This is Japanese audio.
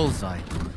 Bullseye.